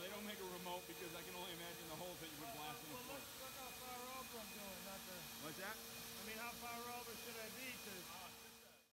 They don't make a remote because I